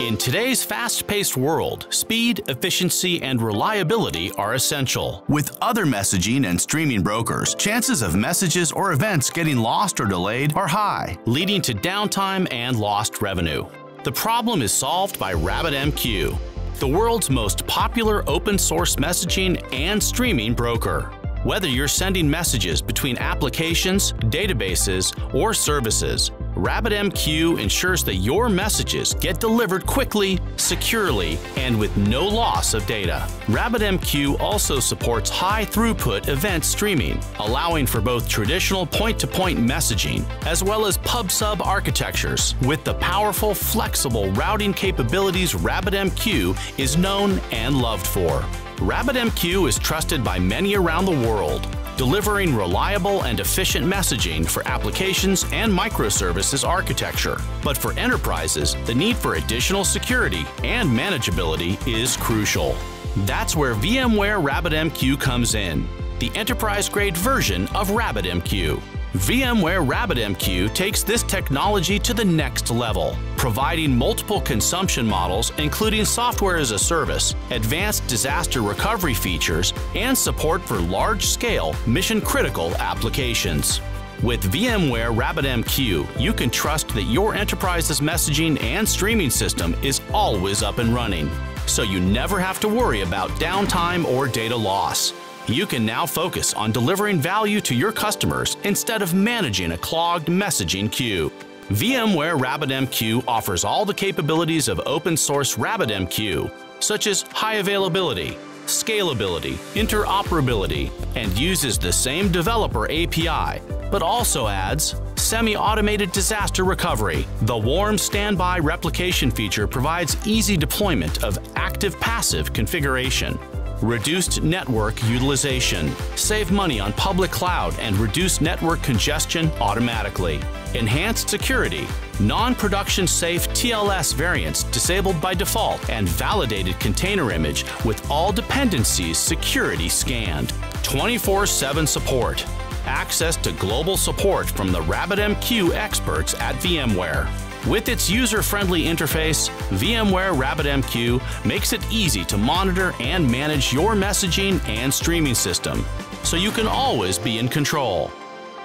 In today's fast paced world, speed, efficiency, and reliability are essential. With other messaging and streaming brokers, chances of messages or events getting lost or delayed are high, leading to downtime and lost revenue. The problem is solved by RabbitMQ, the world's most popular open source messaging and streaming broker. Whether you're sending messages between applications, databases, or services, RabbitMQ ensures that your messages get delivered quickly, securely, and with no loss of data. RabbitMQ also supports high throughput event streaming, allowing for both traditional point to point messaging as well as pub-sub architectures. With the powerful, flexible routing capabilities RabbitMQ is known and loved for. RabbitMQ is trusted by many around the world, delivering reliable and efficient messaging for applications and microservices architecture. But for enterprises, the need for additional security and manageability is crucial. That's where VMware RabbitMQ comes in, the enterprise-grade version of RabbitMQ. VMware RabbitMQ takes this technology to the next level, providing multiple consumption models including software as a service, advanced disaster recovery features, and support for large-scale, mission-critical applications. With VMware RabbitMQ, you can trust that your enterprise's messaging and streaming system is always up and running, so you never have to worry about downtime or data loss. You can now focus on delivering value to your customers instead of managing a clogged messaging queue. VMware RabbitMQ offers all the capabilities of open source RabbitMQ, such as high availability, scalability, interoperability, and uses the same developer API, but also adds semi-automated disaster recovery. The warm standby replication feature provides easy deployment of active-passive configuration reduced network utilization, save money on public cloud, and reduce network congestion automatically. Enhanced security, non-production safe TLS variants disabled by default, and validated container image with all dependencies security scanned. 24-7 support. Access to global support from the RabbitMQ experts at VMware. With its user-friendly interface, VMware RabbitMQ makes it easy to monitor and manage your messaging and streaming system, so you can always be in control.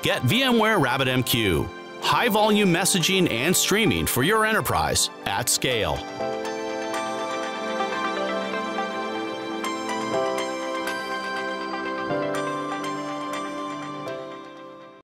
Get VMware RabbitMQ, high-volume messaging and streaming for your enterprise at scale.